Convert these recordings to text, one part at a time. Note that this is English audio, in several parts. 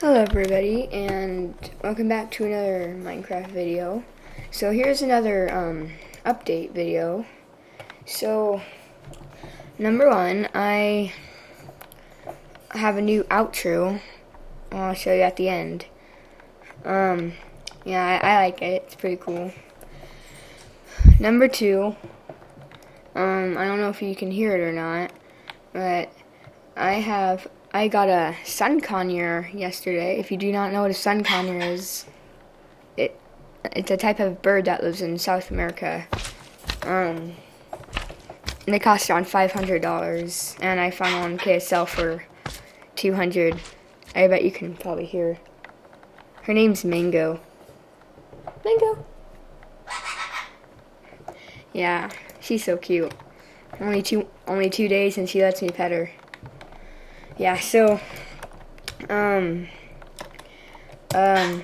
everybody and welcome back to another Minecraft video. So here's another um, update video. So number one, I have a new outro. I'll show you at the end. Um, yeah, I, I like it. It's pretty cool. Number two, um, I don't know if you can hear it or not, but I have I got a sun conure yesterday. If you do not know what a sun conure is, it it's a type of bird that lives in South America. Um, and they cost around five hundred dollars, and I found one on KSL for two hundred. I bet you can probably hear. Her name's Mango. Mango. Yeah, she's so cute. Only two only two days, and she lets me pet her yeah, so, um, um,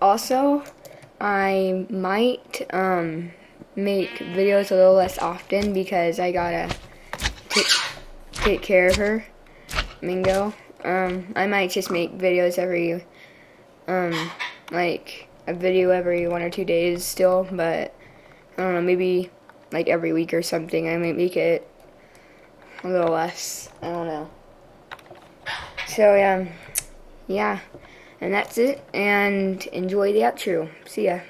also, I might, um, make videos a little less often because I gotta take, take care of her, Mingo. Um, I might just make videos every, um, like, a video every one or two days still, but, I don't know, maybe, like, every week or something. I might make it a little less. I don't know. So, um, yeah. And that's it. And enjoy the outro. See ya.